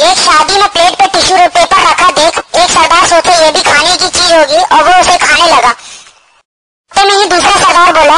एक शादी में प्लेट पे टिश्यू पेपर रखा, देख, एक सरदार सोचे ये भी खाने की चीज़ होगी और वो उसे खाने लगा। तो नहीं, दूसरा सरदार बोला